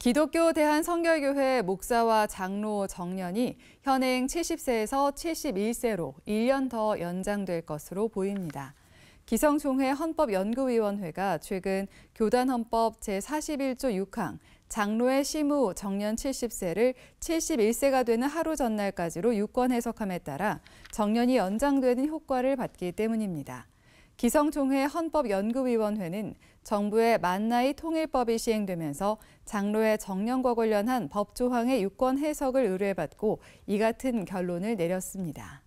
기독교 대한성결교회 목사와 장로 정년이 현행 70세에서 71세로 1년 더 연장될 것으로 보입니다. 기성총회 헌법연구위원회가 최근 교단헌법 제41조 6항 장로의 시무 정년 70세를 71세가 되는 하루 전날까지로 유권 해석함에 따라 정년이 연장되는 효과를 받기 때문입니다. 기성총회 헌법연구위원회는 정부의 만나이 통일법이 시행되면서 장로의 정년과 관련한 법 조항의 유권 해석을 의뢰받고 이 같은 결론을 내렸습니다.